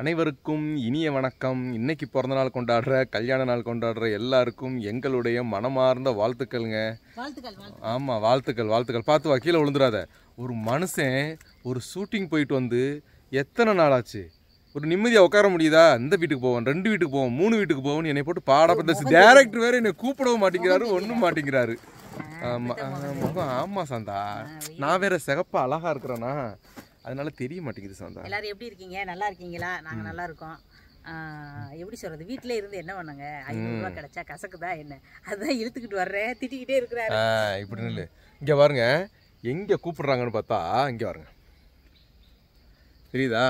அனைவருக்கும் இனிய வணக்கம். இன்னைக்கு பிறந்த நாள் கொண்டாடுற கல்யாண நாள் கொண்டாடுற எல்லாருக்கும் எங்களுடைய மனமார்ந்த வாழ்த்துக்கள்ங்க. வாழ்த்துக்கள் வாழ்த்து ஆமாம் வாழ்த்துக்கள் வாழ்த்துக்கள். பார்த்து வா கீழே விழுந்துடாத ஒரு மனுஷன் ஒரு ஷூட்டிங் போயிட்டு வந்து எத்தனை நாள் ஆச்சு? ஒரு நிம்மதியாக உட்கார முடியுதா? இந்த வீட்டுக்கு போவோம் ரெண்டு வீட்டுக்கு போவோம் மூணு வீட்டுக்கு போவோம்னு என்னை போட்டு பாடப்பட்ட டேரக்டர் வேற என்னை கூப்பிடவும் மாட்டேங்கிறாரு ஒன்றும் மாட்டேங்கிறாரு. ஆமா ஆ, முகம் ஆமா சாந்தா. நான் வேற சிகப்பா அழகா இருக்கிறேனா? அதனால தெரிய மாட்டேங்குது சாந்தா எல்லாரும் எப்படி இருக்கீங்க? நல்லா இருக்கீங்களா? நாங்க நல்லா இருக்கோம். எப்படி சொல்றது? வீட்ல இருந்து என்ன பண்ணாங்க ஐநூறு ரூபாய் கிடைச்சா கசக்குதா என்ன? அதுதான் இழுத்துக்கிட்டு வர்றேன். திட்டிக்கிட்டே இருக்கிறாரு. ஆ, இப்படி நில்லு. இங்க பாருங்க. எங்க கூப்பிடுறாங்கன்னு பார்த்தா இங்க பாருங்க. தெரியுதா?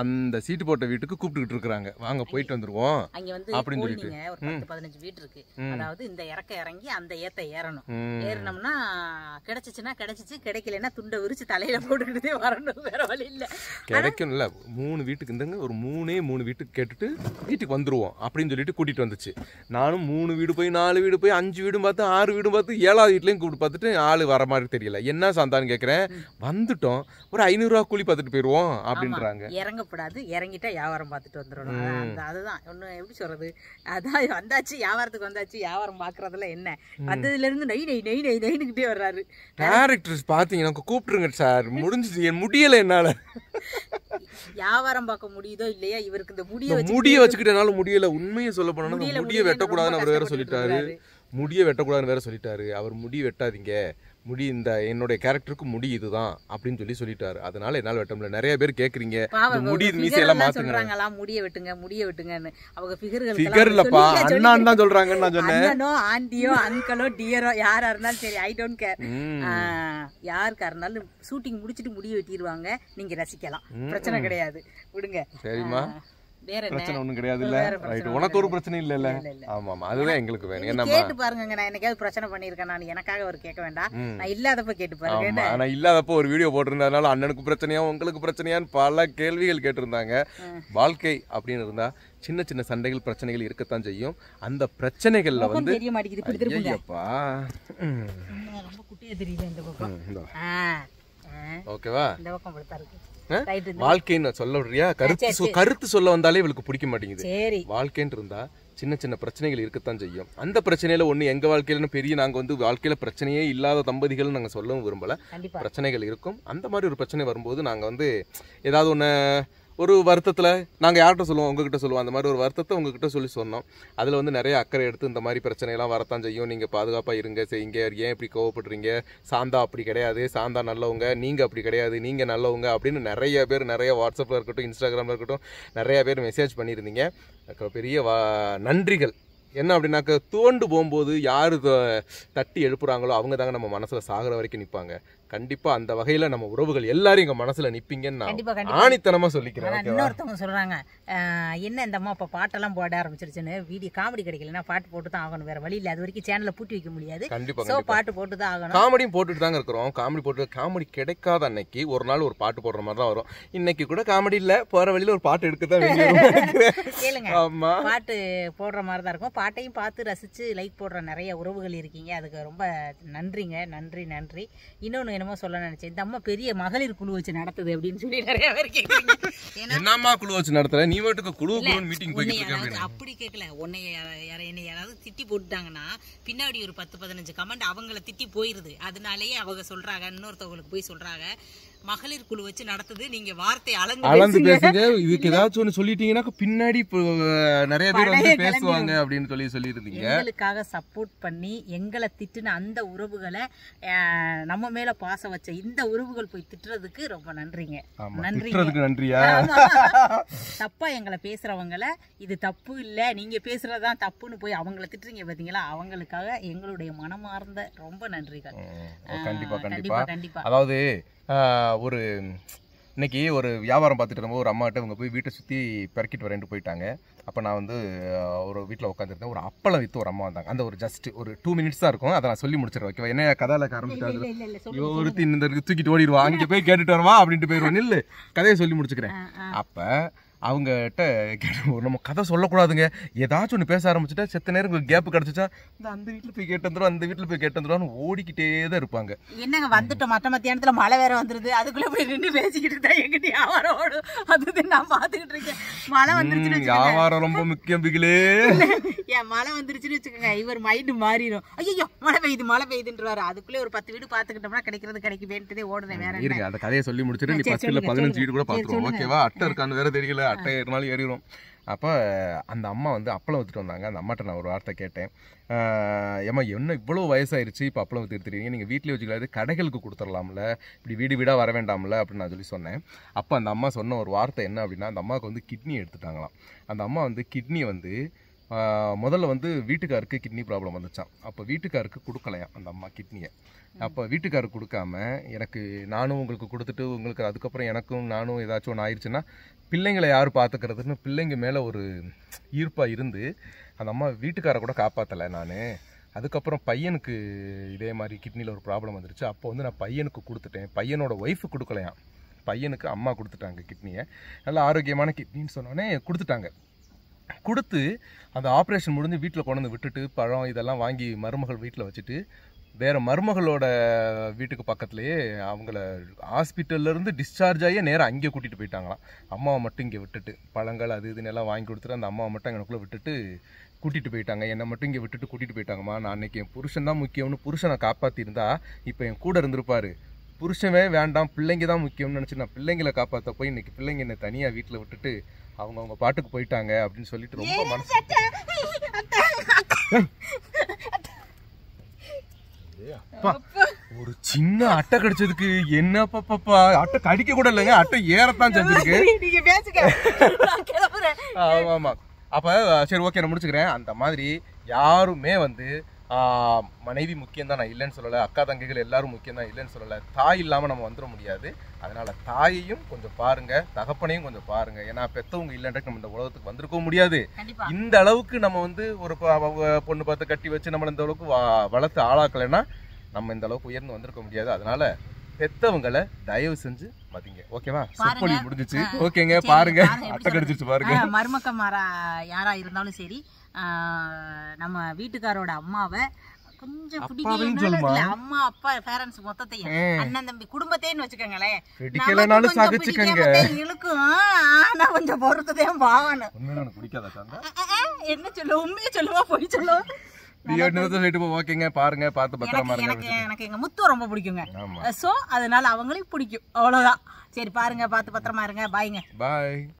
அந்த சீட்டு போட்ட வீட்டுக்கு கூப்பிட்டுக்கிட்டு இருக்கிறாங்க. வாங்க போயிட்டு வந்துருவோம் அங்க வந்து அப்படின்னு போல்டிங்க ஒரு பத்து பதினஞ்சு வீடு இருக்கு. அதாவது இந்த இறக்க இறங்கி அந்த ஏத்த ஏறணும். ஏறினோம்னா கிடைச்சிச்சுன்னா கிடைச்சிச்சு கிடைக்கலன்னா துண்டை விரிச்சு தலையில போட்டுக்கிட்டே வரணும் வேற வழி இல்ல. கிடைக்கும்ல மூணு வீட்டுக்கு இருந்துங்க ஒரு மூணே மூணு வீட்டுக்கு கேட்டுட்டு வீட்டுக்கு வந்துருவோம் அப்படின்னு சொல்லிட்டு கூட்டிட்டு வந்துச்சு. நானும் மூணு வீடு போய் நாலு வீடு போய் அஞ்சு வீடும் பார்த்து ஆறு வீடும் பார்த்து ஏழாவது வீட்லயும் கூப்பிட்டு பார்த்துட்டு ஆள் வர மாதிரி தெரியல. என்ன சாந்தான்னு கேட்குறேன் வந்துட்டோம். ஒரு ஐநூறுரூவா கூலி பார்த்துட்டு போயிடுவோம் அப்படின்றாங்க. இறங்கக்கூடாது. இறங்கிட்டா வியாபாரம் பார்த்துட்டு வந்துடணும். அந்த அதுதான். ஒண்ணு எப்படி சொல்றது? அதான் வந்தாச்சு வியாபாரத்துக்கு வந்தாச்சு வியாபாரம் பாக்குறதுல என்ன? வந்ததுல இருந்து நெய் நெய் நெய் நெய் நெய்னுக்கிட்டே வர்றாரு. டேரக்டர்ஸ் பார்த்தீங்கன்னா கூப்பிட்டுருங்க சார் முடிஞ்சுது என் முடியல என்னால. வியாபாரம் பார்க்க முடியுதோ இல்லையா இவருக்கு இந்த முடிய முடிய வச்சுக்கிட்டு என்னால முடியல. உண்மையை சொல்ல போனா முடியல, முடிய வெட்டக்கூடாதுன்னு அவர் வேற சொல்லிட்டாரு. முடிய வெட்டக்கூடாதுன்னு வேற சொல்லிட்டாரு. அவர் முடி வெட்டாதீங்க. முடி இந்த என்னுடைய கேரக்டருக்கு முடி இதுதான் அப்படின்னு சொல்லி சொல்லிட்டாரு. அதனால என்னால வெட்ட முடியல. நிறைய பேர் பாவம் முடி மீசையெல்லாம் சொல்றாங்களா முடிய வெட்டுங்க முடிய வெட்டுங்கன்னு. அவங்க ஃபிகர்கள் ஃபிகர் இல்லப்பா அண்ணான் தான் சொல்றாங்கன்னு நான் சொன்னேன். அண்ணனோ ஆண்டியோ அங்கிளோ டியரோ யாரா இருந்தாலும் சரி ஐ டோன்ட் கேர். யாருக்கா இருந்தாலும் ஷூட்டிங் முடிச்சிட்டு முடிய வெட்டிடுவாங்க நீங்க ரசிக்கலாம். பிரச்சனை கிடையாது. விடுங்க. சரிம்மா. பிரச்சனை ஒண்ணும் கிடையாது இல்ல ரைட் உனக்கு ஒரு பிரச்சனை இல்ல. ஆமா ஆமா. அதுதான் எங்களுக்கு வேணும். என்னம்மா கேட்டு பாருங்க. நான் என்னைக்காவது பிரச்சனை பண்ணிருக்கேன் நான் எனக்காக அவர் கேட்க வேண்டாம். நான் இல்லாதப்ப கேட்டு பாருங்க. ஆனா இல்லாதப்போ ஒரு வீடியோ போட்டிருந்ததுனால அண்ணனுக்கு பிரச்சனையா உங்களுக்கு பிரச்சனையான்னு பல கேள்விகள் கேட்டிருந்தாங்க. வாழ்க்கை அப்படின்னு இருந்தா சின்ன சின்ன சண்டைகள் பிரச்சனைகள் இருக்கத்தான் செய்யும். அந்த பிரச்சனைகள்ல வந்து தெரிய மாட்டேங்குது. இப்படி திருப்புங்க. ஐயப்பா ம். ம், ரொம்ப குட்டியா தெரியுது இந்த பக்கம். ஓகேவா? இந்த பக்கம் வாழ்க்கைன்னு சொல்ல விடுறியா? கருத்து கருத்து சொல்ல வந்தாலே இவளுக்கு பிடிக்க மாட்டேங்குது. சரி. வாழ்க்கைன்னு இருந்தா சின்ன சின்ன பிரச்சனைகள் இருக்கத்தான் செய்யும். அந்த பிரச்சனையில ஒண்ணு எங்க வாழ்க்கையில பெரிய நாங்க வந்து வாழ்க்கையில பிரச்சனையே இல்லாத தம்பதிகள் நாங்க சொல்லவும் விரும்பல. பிரச்சனைகள் இருக்கும். அந்த மாதிரி ஒரு பிரச்சனை வரும்போது நாங்கள் வந்து ஏதாவது ஒன்று ஒரு வருத்தத்தில் நாங்கள் யார்கிட்ட சொல்லுவோம்? உங்ககிட்ட சொல்லுவோம். அந்த மாதிரி ஒரு வருத்தத்தை உங்ககிட்ட சொல்லி சொன்னோம். அதில் வந்து நிறைய அக்கறை எடுத்து இந்த மாதிரி பிரச்சனையெல்லாம் வரத்தான் செய்யும். நீங்கள் பாதுகாப்பாக இருங்க செய்யுங்க. ஏன் இப்படி கோவப்படுறீங்க? சாந்தா அப்படி கிடையாது. சாந்தா நல்லவங்க நீங்கள் அப்படி கிடையாது. நீங்கள் நல்லவங்க அப்படின்னு நிறைய பேர் நிறைய வாட்ஸ்அப்பில் இருக்கட்டும் இன்ஸ்டாகிராமில் இருக்கட்டும் நிறைய பேர் மெசேஜ் பண்ணியிருந்தீங்க. பெரிய வா நன்றிகள். என்ன அப்படின்னாக்க தோண்டு போகும்போது யார் தட்டி எழுப்புறாங்களோ அவங்க தாங்க நம்ம மனசுல சாகுற வரைக்கும் நிப்பாங்க. கண்டிப்பா அந்த வகையில நம்ம உறவுகள் எல்லாரும் எங்க மனசுல நிப்பீங்கன்னு நான் கண்டிப்பா கண்டிப்பா. ஆணித்தனமா சொல்லிக்கிறேன் இன்னொருத்தவங்க சொல்றாங்க என்ன இந்த அம்மா இப்ப பாட்டெல்லாம் போட ஆரம்பிச்சிருச்சுன்னு. வீடியோ காமெடி கிடைக்கலன்னா பாட்டு போட்டு தான் ஆகணும். வேற வழி இல்ல. அது வரைக்கும் சேனல்ல பூட்டி வைக்க முடியாது. கண்டிப்பா சோ கண்டிப்பா. பாட்டு போட்டு தான் ஆகணும். காமெடியும் போட்டுட்டு தாங்க இருக்கிறோம். காமெடி போட்டு காமெடி கிடைக்காத அன்னைக்கு ஒரு நாள் ஒரு பாட்டு போடுற மாதிரி தான் வரும். இன்னைக்கு கூட காமெடி இல்ல. போற வழியில ஒரு பாட்டு எடுக்க தான் கேளுங்க. ஆமா. பாட்டு போடுற மாதிரி தான் இருக்கும். பாட்டையும் பார்த்து ரசிச்சு லைக் போடுற நிறைய உறவுகள் இருக்கீங்க. அதுக்கு ரொம்ப நன்றிங்க. நன்றி நன்றி. இன்னொன்னு என்னமோ சொல்ல நினைச்சேன். இந்த அம்மா பெரிய மகளிர் குழு வச்சு நடத்துது அப்படின்னு சொல்லி நிறைய பேர் கேக்குறீங்க. ஏன்னா என்னம்மா குழு வச்சு நடத்துற? நீ மட்டுக்கு குழு மீட்டிங் அப்படின்னு. அப்படி கேட்கல உன்னை என்னை யாராவது திட்டி போட்டுட்டாங்கன்னா பின்னாடி ஒரு பத்து பதினஞ்சு கமெண்ட் அவங்கள திட்டி போயிருது. அதனாலேயே அவங்க சொல்றாங்க இன்னொருத்தவங்களுக்கு போய் சொல்றாங்க. மகளிர் குழு வச்சு நடத்துது. நீங்க வார்த்தை அளந்து அளந்து பேசுங்க. இதுக்கு ஏதாச்சும் ஒண்ணு சொல்லிட்டீங்கன்னா பின்னாடி இப்போ நிறைய பேர் வந்து பேசுவாங்க அப்படின்னு சொல்லி சொல்லியிருந்தீங்க. எங்களுக்காக சப்போர்ட் பண்ணி எங்களை திட்டுன அந்த உறவுகளை அஹ், நம்ம மேல பாசம் வச்ச இந்த உறவுகள் போய் திட்டுறதுக்கு ரொம்ப நன்றிங்க. திட்டுறதுக்கு நன்றியா? தப்பா எங்களை பேசுறவங்கள இது தப்பு இல்ல நீங்க பேசுறதுதான் தப்புன்னு போய் அவங்கள திட்டுறீங்க பாத்தீங்களா? அவங்களுக்காக எங்களுடைய மனமார்ந்த ரொம்ப நன்றிகள். கண்டிப்பா ஆஹ், கண்டிப்பா கண்டிப்பா. அதாவது ஒரு இன்னைக்கு ஒரு வியாபாரம் பார்த்துட்டு இருக்கும்போது ஒரு அம்மாட்ட அவங்க போய் வீட்டை சுற்றி பெருக்கிட்டு வரேன்ட்டு போயிட்டாங்க. அப்போ நான் வந்து ஒரு வீட்டில் உட்காந்துருந்தேன் ஒரு அப்பளம் வித்து ஒரு அம்மா வந்தாங்க. அந்த ஒரு ஜஸ்ட் ஒரு டூ மினிட்ஸ் தான் இருக்கும். அதை நான் சொல்லி முடிச்சிடுறேன் ஓகேவா என்ன கதால. ஐயோ ஒருத்தி இந்த தூக்கிட்டு ஓடிடுவா. அங்கே போய் கேட்டுட்டு வருவா அப்படின்ட்டு போயிடுவான் நில்லு. கதையை சொல்லி முடிச்சுக்கிறேன். அப்போ அவங்ககிட்ட நம்ம கதை சொல்லக்கூடாதுங்க. ஏதாச்சும் ஒன்று பேச ஆரம்பிச்சுட்டா செத்த நேரம் கேப் கிடச்சிச்சா இந்த அந்த வீட்டில் போய் கேட்டு வந்துடும் அந்த வீட்டில் போய் கேட்டு வந்துடும்னு ஓடிக்கிட்டே தான் இருப்பாங்க. என்னங்க வந்துட்டோம். மற்ற மத்தியானத்துல மழை வேற வந்துருது. அதுக்குள்ள போய் நின்று பேசிக்கிட்டு தான் எங்கிட்ட வியாபாரம் ஓடும். அது நான் பாத்துக்கிட்டு இருக்கேன். மழை வந்துருச்சுன்னு. வியாபாரம் ரொம்ப முக்கியம் பிகிலே. ஏன் மழை வந்துருச்சுன்னு வச்சுக்கோங்க. இவர் மைண்டு மாறிடும் ஐயோ மழை பெய்யுது மழை பெய்யுதுன்றாரு அதுக்குள்ளே ஒரு பத்து வீடு பாத்துக்கிட்டோம்னா கிடைக்கிறது கிடைக்கு வேண்டியதே ஓடுறேன் வேற? இருங்க அந்த கதையை சொல்லி முடிச்சுட்டு நீ சொல்லுங்க, பதினஞ்சு வீடு கூட. பார்த்துருவோம். ஓகேவா? அட்டை இருக்கான்னு வேற தெரியல. அட்டை ஏறினாலும் ஏறிடும் அப்போ அந்த அம்மா வந்து அப்பளம் வித்துட்டு வந்தாங்க. அந்த அம்மாட்ட நான் ஒரு வார்த்தை கேட்டேன். ஏம்மா என்ன இவ்வளோ வயசாயிருச்சு? இப்போ அப்பளம் வித்து எடுத்துறீங்க நீங்கள் வீட்டிலே வச்சுக்கலாது கடைகளுக்கு கொடுத்துடலாம்ல. இப்படி வீடு வீடாக வர வேண்டாம்ல அப்படின்னு நான் சொல்லி சொன்னேன். அப்போ அந்த அம்மா சொன்ன ஒரு வார்த்தை என்ன அப்படின்னா அந்த அம்மாவுக்கு வந்து கிட்னி எடுத்துட்டாங்களாம். அந்த அம்மா வந்து கிட்னி வந்து முதல்ல வந்து வீட்டுக்காருக்கு கிட்னி ப்ராப்ளம் வந்துச்சான் அப்போ வீட்டுக்காருக்கு கொடுக்கலையாம் அந்த அம்மா கிட்னியை. அப்போ வீட்டுக்காருக்கு கொடுக்காம எனக்கு நானும் உங்களுக்கு கொடுத்துட்டு உங்களுக்கு அதுக்கப்புறம் எனக்கும் நானும் ஏதாச்சும் ஒன்று ஆயிடுச்சுன்னா பிள்ளைங்களை யார் பார்த்துக்கிறதுன்னு பிள்ளைங்க மேலே ஒரு ஈர்ப்பாக இருந்து அந்த அம்மா வீட்டுக்காரை கூட காப்பாற்றலை நான். அதுக்கப்புறம் பையனுக்கு இதே மாதிரி கிட்னியில் ஒரு ப்ராப்ளம் வந்துருச்சு. அப்போ வந்து நான் பையனுக்கு கொடுத்துட்டேன். பையனோட ஒய்ஃபு கொடுக்கலையாம். பையனுக்கு அம்மா கொடுத்துட்டாங்க கிட்னியை நல்ல ஆரோக்கியமான கிட்னின்னு சொன்னோடனே கொடுத்துட்டாங்க. கொடுத்து அந்த ஆப்ரேஷன் முடிஞ்சு வீட்டில் கொண்டு வந்து விட்டுட்டு பழம் இதெல்லாம் வாங்கி மருமகள் வீட்டில் வச்சுட்டு வேற மருமகளோட வீட்டுக்கு பக்கத்துலேயே அவங்கள ஹாஸ்பிட்டல்ல இருந்து டிஸ்சார்ஜ் ஆகியே நேராக அங்கே கூட்டிகிட்டு போயிட்டாங்களாம். அம்மாவை மட்டும் இங்கே விட்டுட்டு பழங்கள் அது இதுன்னு எல்லாம் வாங்கி கொடுத்துட்டு அந்த அம்மாவை மட்டும் எனக்குள்ளே விட்டுட்டு கூட்டிகிட்டு போயிட்டாங்க. என்னை மட்டும் இங்கே விட்டுட்டு கூட்டிகிட்டு போயிட்டாங்கம்மா. நான் அன்னைக்கு என் புருஷன் தான் முக்கியம்னு புருஷனை காப்பாற்றிருந்தா இப்போ என் கூட இருந்திருப்பாரு. புருஷனே வேண்டாம் பிள்ளைங்க தான் முக்கியம்னு நினச்சி நான் பிள்ளைங்களை காப்பாற்ற போய் இன்னைக்கு பிள்ளைங்க என்னை தனியாக வீட்டில் விட்டுட்டு அவங்க அவங்க பாட்டுக்கு போயிட்டாங்க அப்படின்னு சொல்லிட்டு ரொம்ப மனசு ஒரு சின்ன அட்டை கிடைச்சதுக்கு என்ன பாப்பா? அட்டை கடிக்க கூட இல்லைங்க. அட்டை ஏறத்தான் செஞ்சிருக்கு. ஆமா ஆமா. அப்ப சரி ஓகே நான் முடிச்சுக்கிறேன். அந்த மாதிரி யாருமே வந்து மனைவி முக்கியம் தான் நான் இல்லைன்னு சொல்லலை. அக்கா தங்கைகள் எல்லாரும் முக்கியம் தான் இல்லைன்னு சொல்லலை. தாய் இல்லாமல் நம்ம வந்துட முடியாது. அதனால தாயையும் கொஞ்சம் பாருங்க தகப்பனையும் கொஞ்சம் பாருங்க. ஏன்னா பெத்தவங்க இல்லைன்ற நம்ம இந்த உலகத்துக்கு வந்திருக்கவும் முடியாது. இந்த அளவுக்கு நம்ம வந்து ஒரு பொண்ணு பார்த்து கட்டி வச்சு நம்மள இந்த அளவுக்கு வளர்த்து ஆளாக்கலைன்னா நம்ம இந்த அளவுக்கு உயர்ந்து வந்திருக்க முடியாது. அதனால பெத்தவங்களை தயவு செஞ்சு மதிங்க. ஓகேவா? சொற்பொழி முடிஞ்சிச்சு. ஓகேங்க. பாருங்க. அட்டை கடிச்சிருச்சு பாருங்க. ஆ, மருமக்க மாறா யாரா இருந்தாலும் சரி நம்ம வீட்டுக்காரோட அம்மாவை கொஞ்சம் அம்மா அப்பா பேரண்ட்ஸ் மொத்தத்தையும். அண்ணன் தம்பி குடும்பத்தையும் வச்சுக்கோங்களேன். பிடிக்கலைனாலும் சகிச்சுக்கங்க இழுக்கும். ஆனா கொஞ்சம் பிடிக்காத சாந்தா என்ன சொல்ல உண்மையை சொல்லுவா? பொய் சொல்லுவா? ஓகேங்க. பாருங்க. பார்த்து பத்திரமா எனக்கு இருங்க. எனக்கு எனக்கு எங்க முத்து ரொம்ப பிடிக்குங்க. சோ அதனால அவங்களையும் பிடிக்கும். அவ்வளவுதான். சரி பாருங்க. பார்த்து பத்திரமா இருங்க. பாய்ங்க பாய்